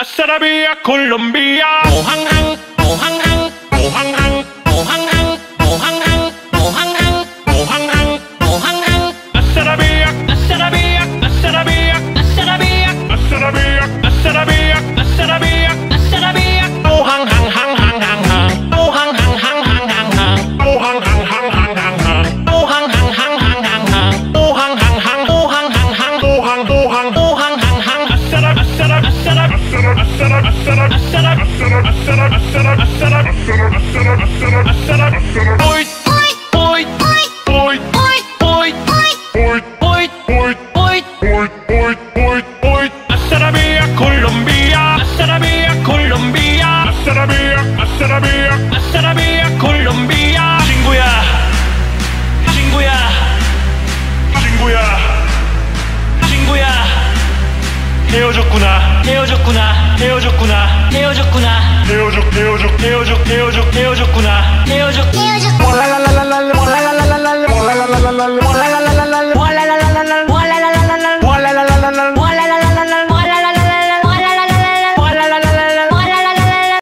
السربية كولومبيا أوهنغن أوهنغن أوهنغن أوهنغن أوهنغن أوهنغن أوهنغن أوهنغن السربية السربية السربية السربية السربية السربية السربية السربية أوهنغن هن هن هن هن أوهنغن هن هن هن هن أوهنغن هن هن هن هن أوهنغن هن هن هن هن أوهنغن هن أوهنغن هن أوهنغ أوهنغ Colombia, hacer a mí, hacer a mí, 헤어졌구나. 헤어졌구나. 헤어졌구나. 헤어졌구나. 헤어졌 헤어졌 헤어졌 헤어졌 헤어졌구나. 헤어졌 헤어졌